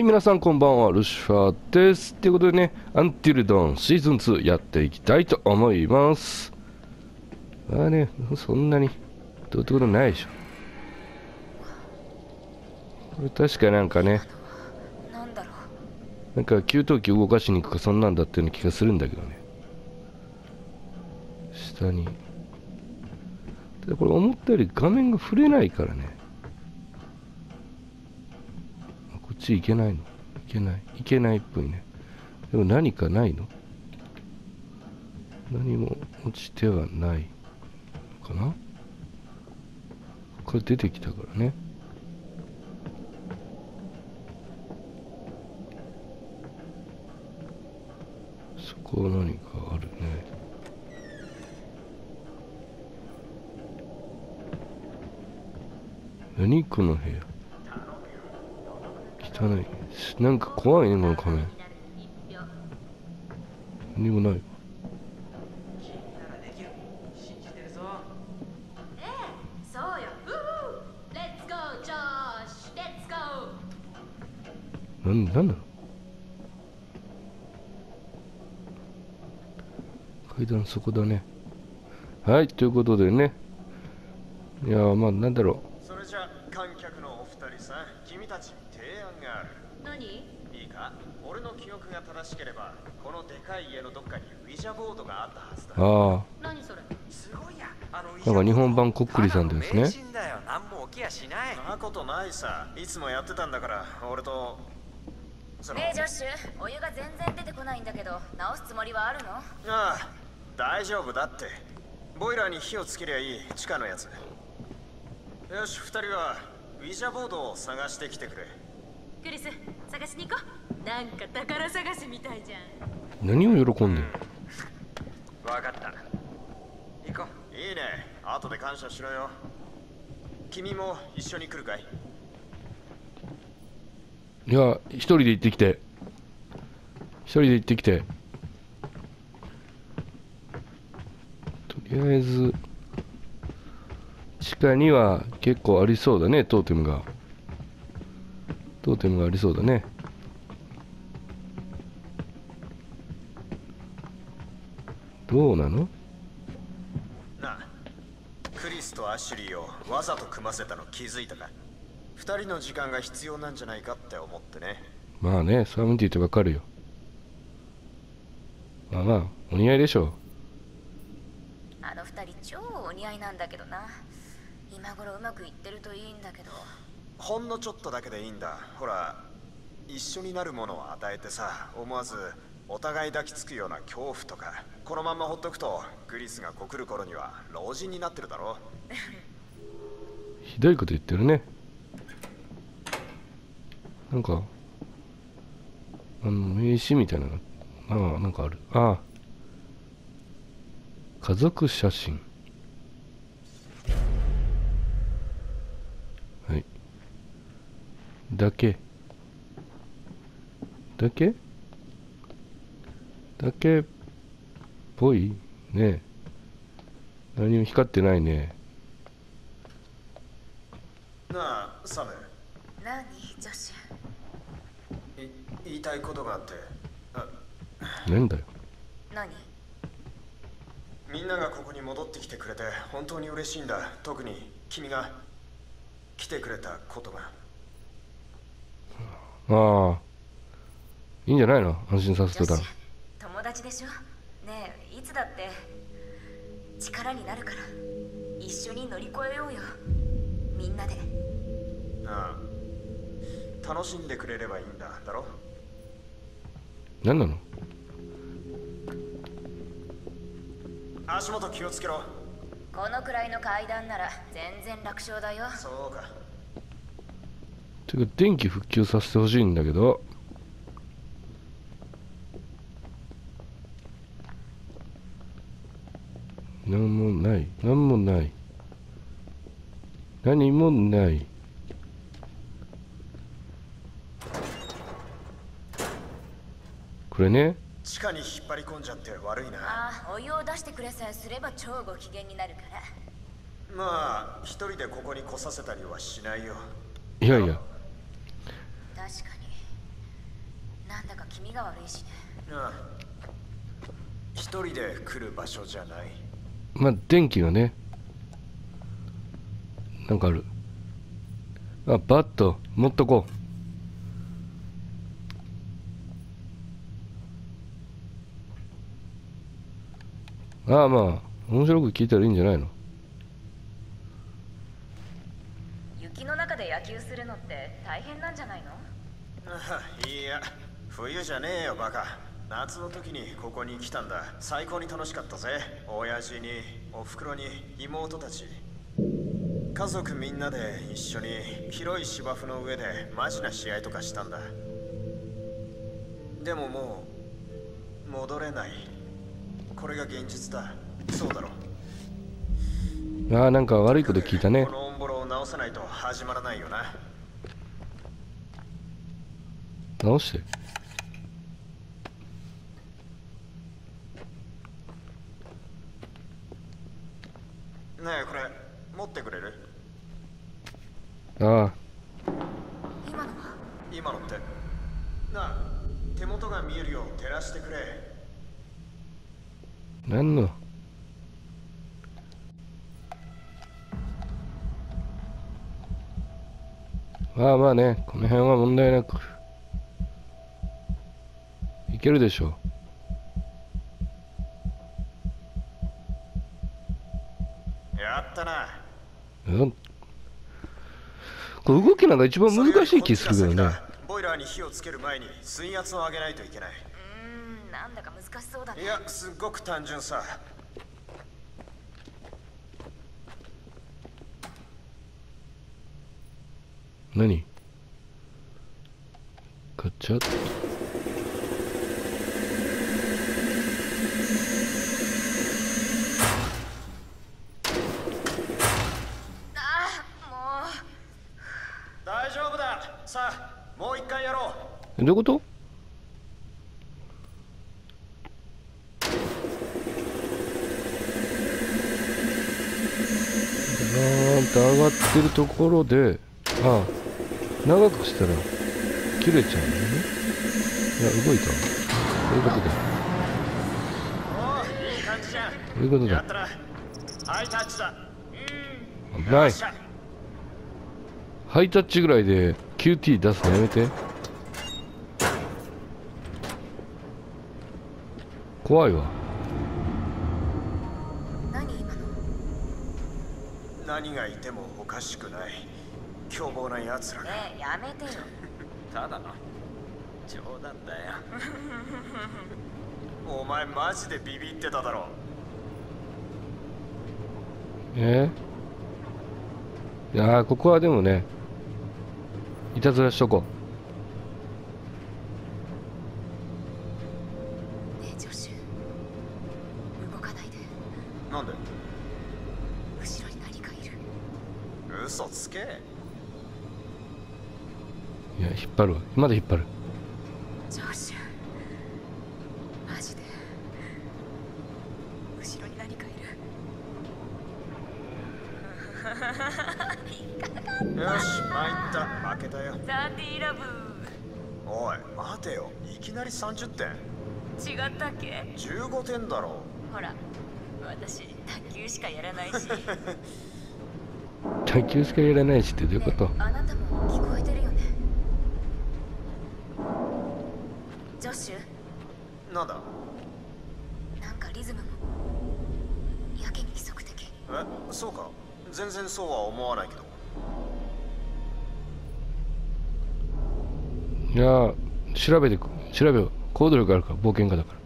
はい、皆さんこんばんは、ルシファーです。ということでね、アンティルドンシーズン2やっていきたいと思います。ああね、そんなに、どうってことないでしょ。これ確かなんかね、なんか給湯器動かしに行くかそんなんだっていう気がするんだけどね。下に。でこれ思ったより画面が触れないからね。こっち行けないのいけない。いけないっぽいね。でも何かないの？何も落ちてはないかな？これ出てきたからね。そこは何かあるね。何この部屋？汚い。なんか怖いねこの仮面。何もない。なんなんなの階段そこだね。はいということでね。いやーまあなんだろそれじゃ観客のお二人さん君たちに提案がある何いいか俺の記憶が正しければこのでかい家のどっかにウィジャボードがあったはずだ。うあ。何それ？すごいや。あのなんか日本版こっくりさんですね。名人だよ。何も起きやしない。そんなことないさ。いつもやってたんだから俺とその。ねえジョッシュ。お湯が全然出てこないんだけど直すつもりはあるの？ああ大丈夫だって。ボイラーに火をつけりゃいい。地下のやつ。よし二人はウィジャボードを探してきてくれ。クリス探しに行こうなんか宝探しみたいじゃん。何を喜んでんの？分かった。行こいいね。後で感謝しろよ。君も一緒に来るかい？いや一人で行ってきて。一人で行ってきて。とりあえず地下には結構ありそうだねトーテムが。トーテムがありそうだねどうなの？なあクリスとアシュリーをわざと組ませたの気づいたか？二人の時間が必要なんじゃないかって思ってね。まあねサムティってわかるよ。まあまあお似合いでしょあの二人超お似合いなんだけどな。今頃うまくいってるといいんだけど。ほんのちょっとだけでいいんだ。ほら一緒になるものを与えてさ思わずお互い抱きつくような恐怖とかこのままほっとくとクリスが告る頃には老人になってるだろう。ひどいこと言ってるね。なんかあの名刺みたいなのああなんかある。ああ。家族写真。はい。だけ。だけ？だけっぽいね。何も光ってないね。なあサム何ジョッシュ。い言いたいことがあって。あ。なんだよ。何？みんながここに戻ってきてくれて本当に嬉しいんだ。特に君が来てくれたことが。ああ。いいんじゃないの？安心させてたらでしょ？ねえいつだって。力になるから。一緒に乗り越えようよ。みんなで。ああ。楽しんでくれればいいんだ。だろ？何なの？足元気をつけろ。このくらいの階段なら全然楽勝だよ。そうか。てか電気復旧させてほしいんだけどなんもない。なんもない。何もない。これね。地下に引っ張り込んじゃって悪いな。ああお湯を出してくれさえすれば超ご機嫌になるから。まあ一人でここに来させたりはしないよ。いやいや。確かに。気味が悪いしね。ああ。一人で来る場所じゃないまあ電気がねなんかある。あバット持っとこう。ああまあ面白く聞いたらいいんじゃないの？雪の中で野球するのって大変なんじゃないの？あ あいや冬じゃねえよバカ夏の時にここに来たんだ。最高に楽しかったぜ。親父におふくろに妹たち。家族みんなで一緒に広い芝生の上でマジな試合とかしたんだ。でももう戻れない。これが現実だ。そうだろああなんか悪いこと聞いたね。このオンボロを直さないと始まらないよな。直してねえこれ持ってくれるああ。今のは？今のって。なあ手元が見えるよう照らしてくれ。なんの？まあまあねこの辺は問題なく。いけるでしょやったな。ううんこれ動きなんか一番難しい気するけどね。ボイラーに火をつける前に水圧を上げないといけない。うーんなんだか難しそうだね。いやすっごく単純さ。何？ガチャッああも大丈夫ださあもう一回やろうえどういうこと？なんと上がってるところでああ長くしたら切れちゃうのね。いや動いた？そういうことだ？おおいい感じじゃんそういうことだやったなハイタッチだ。危ない。ハイタッチぐらいで QT 出すのやめて怖いわ。う何今の？何がいてもおかしくない。凶暴な奴らが。ねえやめてよ。ただの冗談だよ。お前マジでビビってただろ。え？いやーここはでもねいたずらしとこねえジョシュ動かないでなんで後ろに何かいる嘘つけういや引っ張るわまだ引っ張る。ジョシュマジで。後ろに何かいる。よし参った。負けたよ。サーティーラブおい待てよ。いきなり30点違ったっけ？15点だろほら私卓球しかやらないし。卓球しかやらないしってどういうこと？ねあなたもなんだ？なんかリズムもやけに規則的。え？そうか。全然そうは思わないけど。いやー調べてく調べよう。行動力あるから冒険家だから。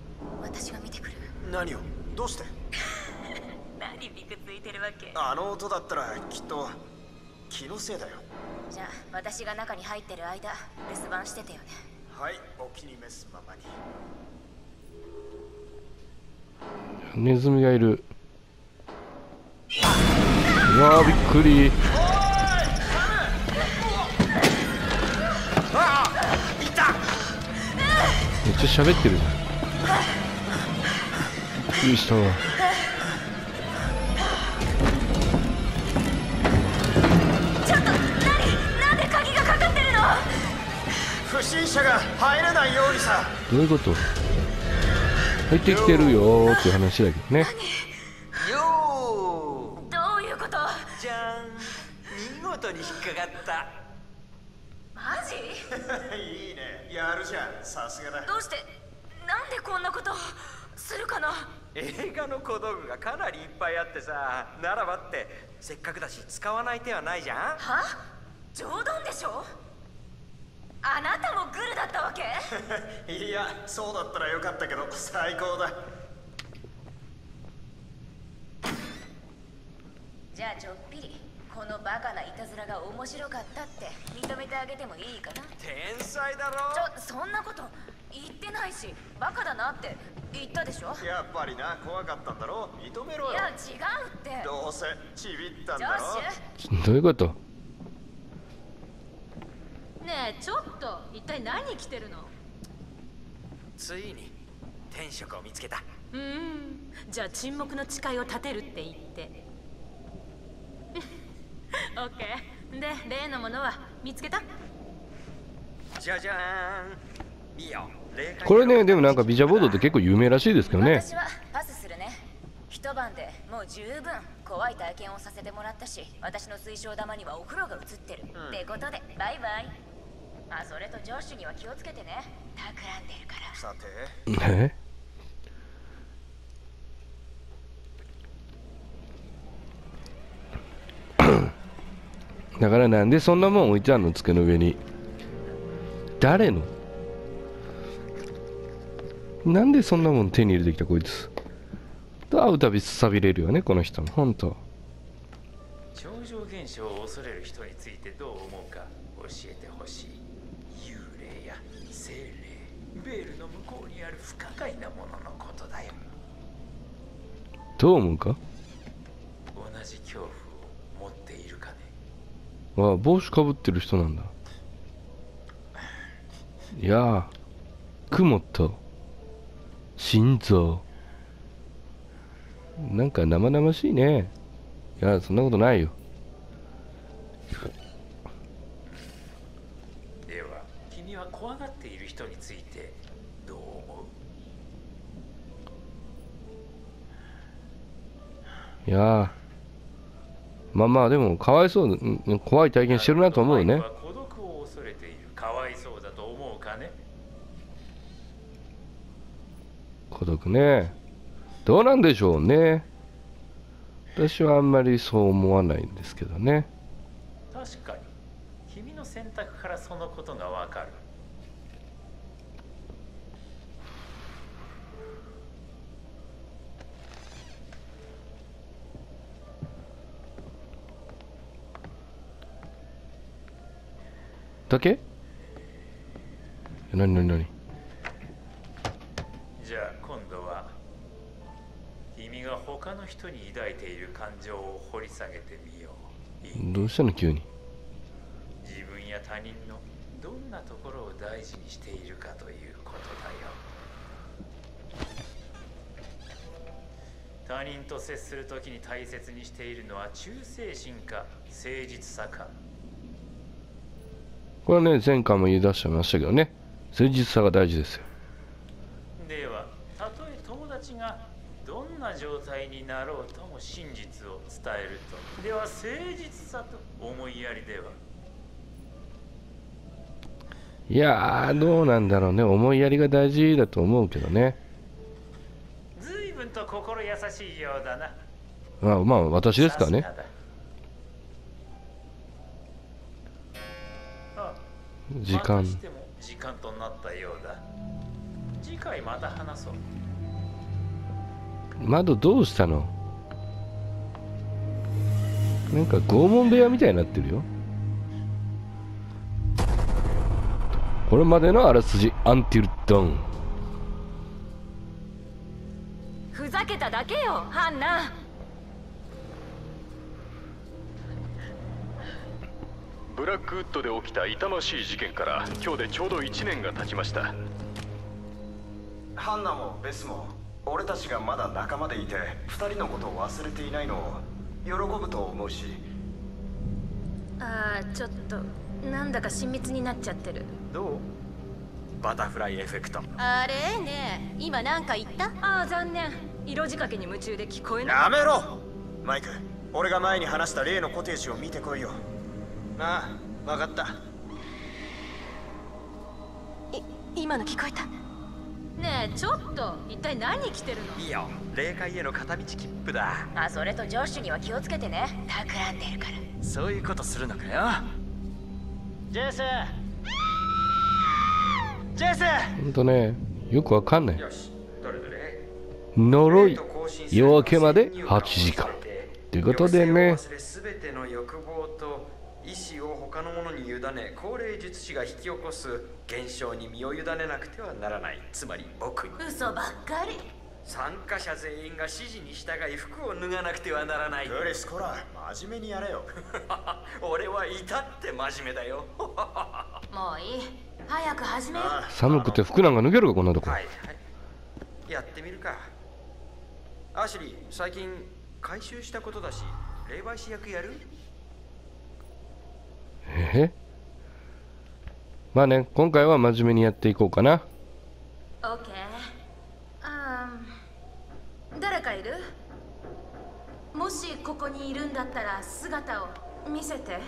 私が見てくる。何を？どうして？何ビクついてるわけ？あの音だったらきっと気のせいだよ。じゃあ私が中に入ってる間留守番しててよね。はいお気に召すままにネズミがいる。うわーびっくり。めっちゃ喋ってるじゃん。びっくりしたわ。ちょっと何なんで鍵がかかってるの？不思進者が入れないようにさ。どういうこと？入ってきてるよーっていう話だけどね。よどういうこと？ーじゃん。見事に引っかかった。マジ？いいね。やるじゃん。さすがだ。どうして？なんでこんなこと？するかな？映画の小道具がかなりいっぱいあってさならばってせっかくだし使わない手はないじゃん。は？冗談でしょ？あなたもグルだったわけ？いやそうだったらよかったけど最高だ。じゃあちょっぴりこのバカないたずらが面白かったって認めてあげてもいいかな？天才だろ。ちょそんなこと言ってないしバカだなって言ったでしょ？やっぱりな怖かったんだろ？認めろよ。いや違うって。どうせちびったんだろ。どういうこと？ねえちょっと一体何着てるの？ついに天職を見つけた。うーん。じゃあ沈黙の誓いを立てるって言って。オッケー。で例のものは見つけた？じゃじゃーん。いいよこれねでもなんかビジャボードって結構有名らしいですけどね。私はパスするね。一晩でもう十分怖い体験をさせてもらったし私の水晶玉にはお風呂が映ってる、ってことでバイバイあそれとジョッシュには気をつけてね。企んでるから。さて。え？だからなんでそんなもん置いてあんの机の上に。誰の？なんでそんなもん手に入れてきたこいつ？と会うたびさびれるよねこの人も本当。超常現象を恐れる人についてどう思うか教えてほしい精霊。ベールの向こうにある不可解なもののことだよ。どう思うか？同じ恐怖を持っているかね。あ帽子かぶってる人なんだ。いやー雲と心臓。なんか生々しいね。いやそんなことないよでは君は怖がっている人についてどう思う？いやーまあまあでもかわいそううん怖い体験してるなと思うよね孤独を恐れている。かわいそうだと思うかね？孤独ね。どうなんでしょうね。私はあんまりそう思わないんですけどね。確かに君の選択からそのことがわかる。だけ？えなになになにじゃあ今度は君が他の人に抱いている感情を掘り下げてみよう。どうしたの？急に他人のどんなところを大事にしているかということだよ。他人と接するときに大切にしているのは忠誠心か誠実さか。これはね前回も言い出してましたけどね。誠実さが大事ですよ。ではたとえ友達がどんな状態になろうとも真実を伝えると。では誠実さと思いやりではいやーどうなんだろうね。思いやりが大事だと思うけどね。随分と心優しいようだな。まあまあ私ですからね時間。時間となったようだ。次回また話そう。窓どうしたの？なんか拷問部屋みたいになってるよこれまでのあらすじアンティルドン。ふざけただけよハンナ。ブラックウッドで起きた痛ましい事件から今日でちょうど1年が経ちました。ハンナもベスも俺たちがまだ仲間でいて二人のことを忘れていないのを喜ぶと思うし。あーちょっとなんだか親密になっちゃってるどう？バタフライエフェクト。あれ？ねえ。今なんか言った？ああ残念。色仕掛けに夢中で聞こえないやめろ！マイク俺が前に話した例のコテージを見てこいよ。ああ分かった。い今の聞こえた？ねえちょっと。一体何着てるの？いいよ。霊界への片道切符だ。あそれとジョッシュには気をつけてね。企んでるから。そういうことするのかよ。ジェスジェスほんとね、よくわかんない。呪い、夜明けまで8時間。ということでね、すべての欲望と意志を他のものに委ね高齢術師が引き起こす現象に身を委ねなくてはならない。つまり僕に。嘘ばっかり。参加者全員が指示に従い服を脱がなくてはならない。グリスこら。真面目にやれよ。俺はいたって真面目だよ。もういい早く始めよ寒くて服なんか脱げるか、こんなとこ。はいはい。やってみるか。アシュリー最近回収したことだし霊媒師役やる？え？まあね、今回は真面目にやっていこうかな。オッケー。あー誰かいる？もしここにいるんだったら姿を見せて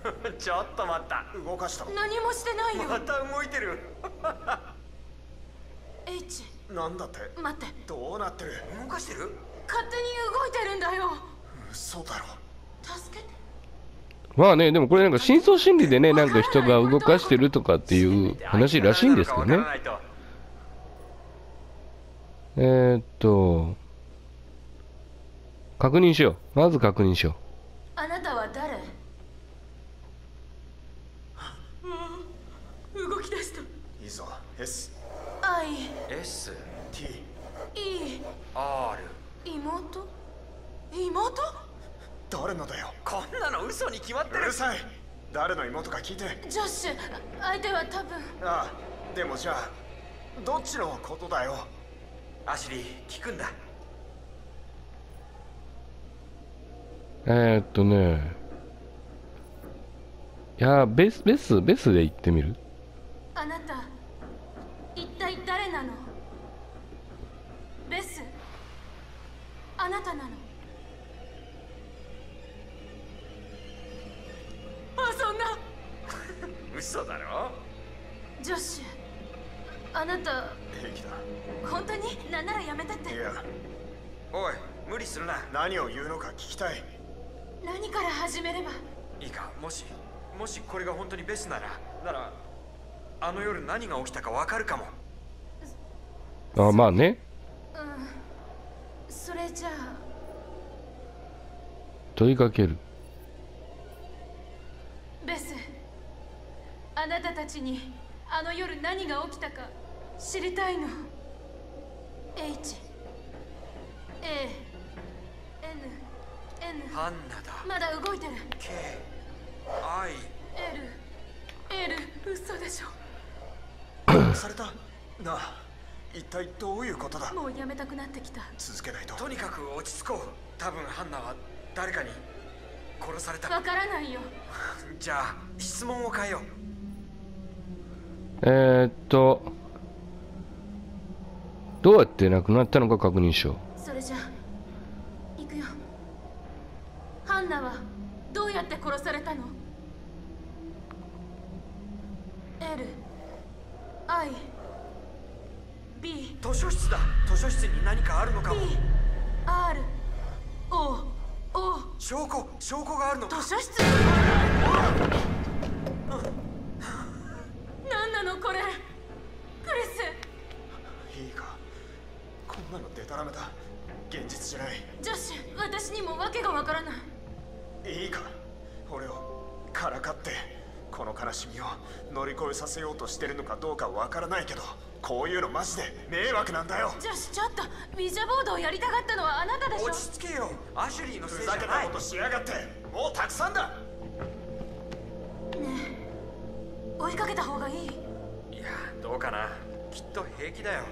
ちょっと待った。動かした。何もしてないよ。また動いてる。H なんだって？待って。どうなってる？動かしてる？勝手に動いてるんだよ。嘘だろ。助けて。まあね、でもこれなんか深層心理でね、なんか人が動かしてるとかっていう話らしいんですけどね。えー、っと、確認しよう。まず確認しよあなたは誰うん動き出したいいぞ S I S T E R 妹？妹？誰のだよ？こんなの嘘に決まってる。うるさい。誰の妹か聞いて。ジョッシュ相手は多分。ああでもじゃあどっちのことだよ？アシュリー聞くんだ。う。えー、っとね、いや、ベス、ベス、ベスで行ってみる？あなた一体誰なのベスあなたなの。あそんな。嘘だろ？ジョッシュあなた平気だ。本当になんならやめてって。いや。おい無理するな。何を言うのか聞きたい。何から始めれば。いいか？もしもしこれが本当にベスならならあの夜何が起きたかわかるかも。あまあね。うんそれじゃあ。問いかける。ベスあなたたちにあの夜何が起きたか知りたいの。H A N N ハンナだ。まだ動いてる。K I L L 嘘でしょ。殺された？なあ一体どういうことだ？もうやめたくなってきた。続けないと。とにかく落ち着こう。多分ハンナは誰かに殺された。わからないよ。じゃあ質問を変えよう。えー、っと、どうやって亡くなったのか確認しよそれじゃあ行くよ。ハンナはどうやって殺されたの ?L I B 図書室だ。図書室に何かあるのかも。R O O 証拠証拠があるのか。図書室。何なのこれ。クリス。いいか。こんなのデタラメだ現実じゃない。ジョッシュ私にも訳がわからない。いいか。俺をからかってこの悲しみを乗り越えさせようとしてるのかどうかわからないけどこういうのマジで迷惑なんだよ。ジョッシュちょっとウィジャボードをやりたがったのはあなたでしょ？落ち着けよ。アシュリーのせふいじゃない。ざけたことしやがってもうたくさんだ。追いかけた方がいい？いやどうかな。きっと平気だよ。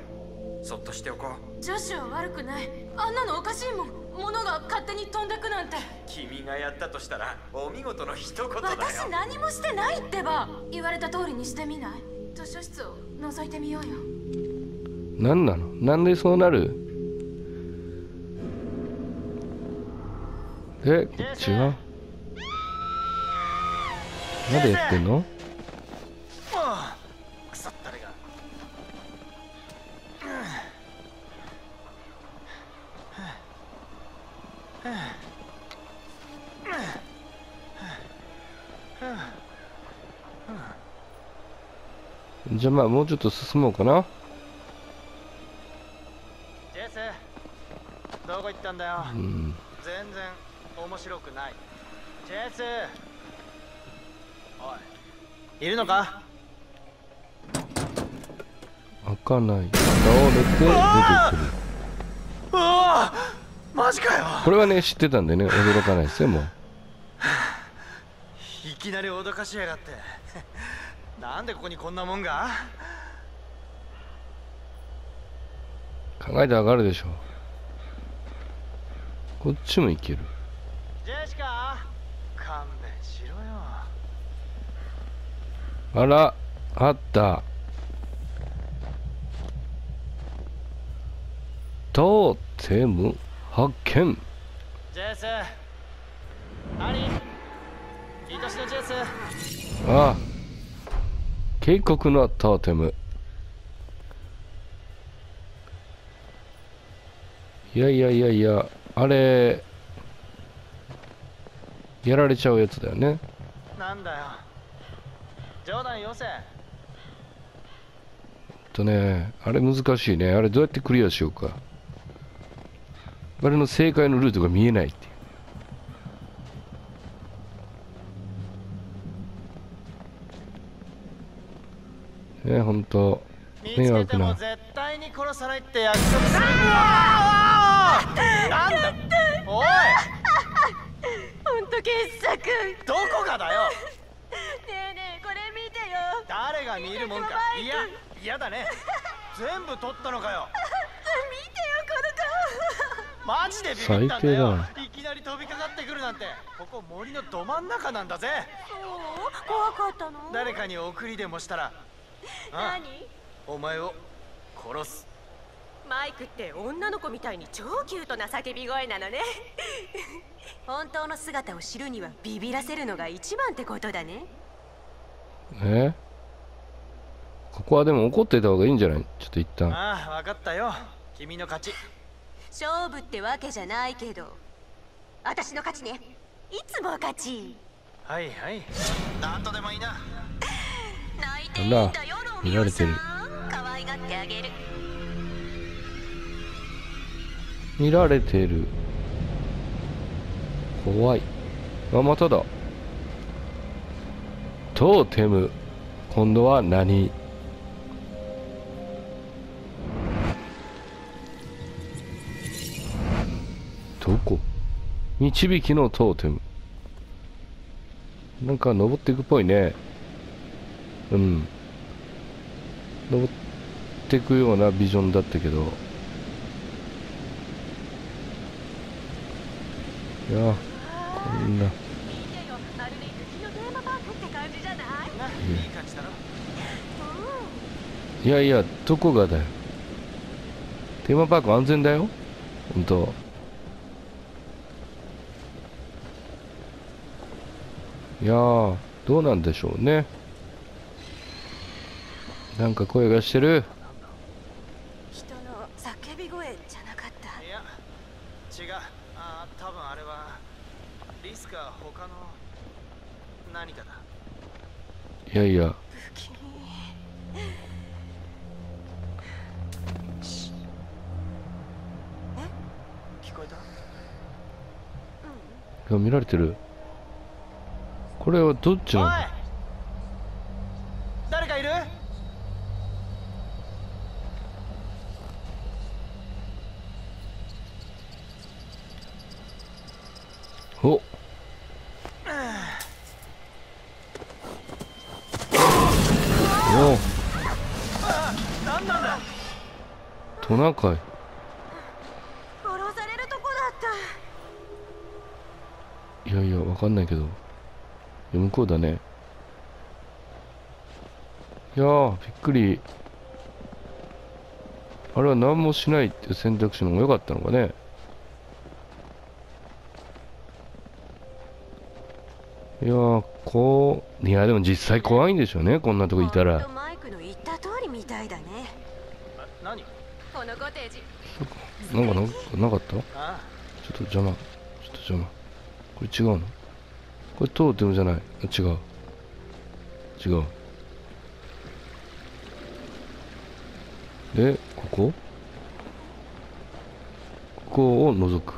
そっとしておこう。ジョシュは悪くない。あんなのおかしいもん。物が勝手に飛んでくなんて。君がやったとしたらお見事の一言だよ。私何もしてないってば。言われた通りにしてみない？図書室を覗いてみようよ。何なの？なんでそうなる？えこっちはまだやってんの？じゃあまあもうちょっと進もうかな。ジェスどこ行ったんだよ？うん全然面白くない。ジェスおいいるのか？開かない。倒れて出てくる。うわマジかよ。これはね知ってたんでね驚かないですよもう。いきなり脅かしやがってなんでここにこんなもんが？考えて上がるでしょこっちも行ける。ジェシカ勘弁しろよ。あらあった。トーテム発見。ジェス何愛しのジェス。ああ警告のトーテム。いやいやいやいやあれやられちゃうやつだよね。なんだよ。冗談よせ。とねあれ難しいね。あれどうやってクリアしようか。あれの正解のルートが見えないってね本当。見つけて迷惑なも絶対に殺さないって約束する。なんだ？おい！ほんと傑作ねどこがだよ？えねえこれ見てよ。誰が見るもんか。いや嫌だね。全部取ったのかよ。見てよこマジでビビったんだよ。最いきなり飛びかかってくるなんて。ここ森のど真ん中なんだぜ。の顔怖かったの？誰かに送りでもしたらあ何？お前を殺す。マイクって女の子みたいに超キュートな叫び声なのね。本当の姿を知るにはビビらせるのが一番ってことだね。え？ここはでも怒ってた方がいいんじゃない？ちょっと一旦。ああ分かったよ。君の勝ち。勝負ってわけじゃないけど。私の勝ちね。いつも勝ち。はいはい。なんとでもいいな泣いていいんだ見られてる。見られてる。怖い。あまただ。トーテム。今度は何？どこ？導きのトーテム。なんか登っていくっぽいねうん。登っていくようなビジョンだったけど。いやこんな。いやいやどこがだよ。テーマパーク安全だよ。本当。いやどうなんでしょうね。なんか声がしてる。人の叫び声じゃなかった？いや違う。ああ多分あれはリスか他の何かだ。いやいや。不気味聞こえた？いや見られてる。これはどっちなのなんか殺されるとこだった。いやいやわかんないけど。いや向こうだね。いやーびっくり。あれは何もしないって選択肢の方が良かったのかね。いやーこういやでも実際怖いんでしょうねこんなとこいたら。マイクの言った通りみたいだね。何？なんかなかった？ちょっと邪魔。ちょっと邪魔。これ違うの？これトーテムじゃない？違う。違う。でここ？ここを覗く。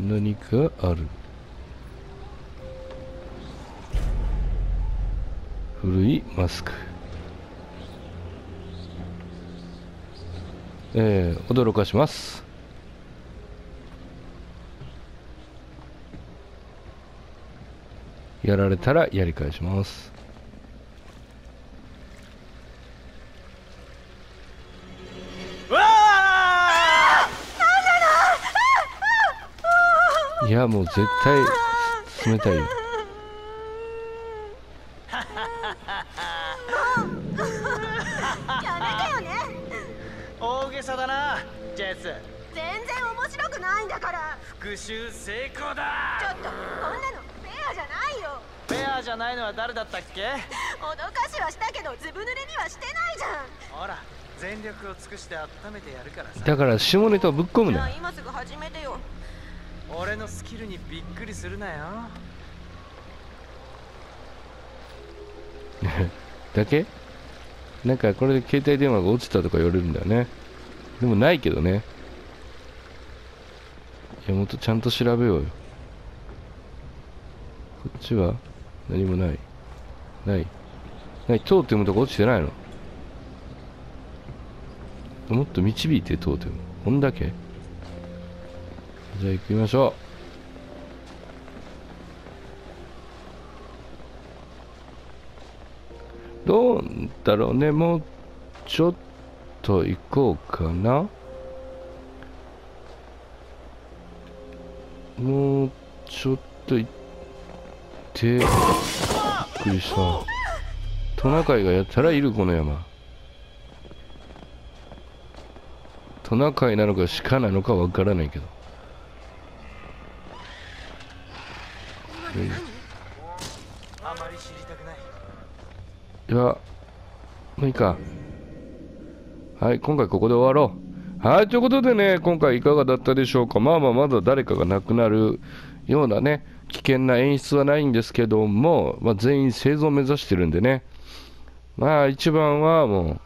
何かある。古いマスク。えー、驚かします。やられたらやり返します。いやもう絶対冷たいよったっけ？脅かしはしたけどずぶ濡れにはしてないじゃん。ほら全力を尽くして温めてやるからさ。だから下ネタをぶっ込むな。今すぐ始めてよ。俺のスキルにびっくりするなよ。だけ？なんかこれで携帯電話が落ちたとか言われるんだよね。でもないけどね。いやもっとちゃんと調べようよ。こっちは何もないないないトーテムとか落ちてないの？もっと導いてトーテム。こんだけ？じゃあ行きましょう。どうだろうね？もうちょっと行こうかな。もうちょっと行って。くりしたトナカイがやったらいるこの山トナカイなのか鹿なのかわからないけどいでは、もういいか。はい、今回ここで終わろう。はい、ということでね、今回いかがだったでしょうか。まあまあ、まだ誰かが亡くなるようなね、危険な演出はないんですけども、まあ、全員生存を目指してるんでね。まあ、一番はもう、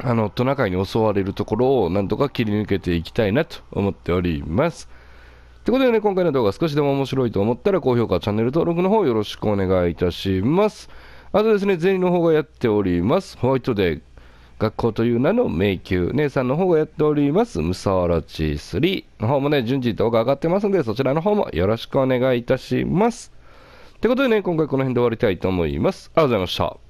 あの、トナカイに襲われるところをなんとか切り抜けていきたいなと思っております。ということでね、今回の動画少しでも面白いと思ったら高評価、チャンネル登録の方よろしくお願いいたします。あとですね、ゼニの方がやっております。ホワイトデー、学校という名の迷宮、姉さんの方がやっております。ムサワラチ3の方もね、順次動画上がってますんで、そちらの方もよろしくお願いいたします。ってことでね、今回この辺で終わりたいと思います。ありがとうございました。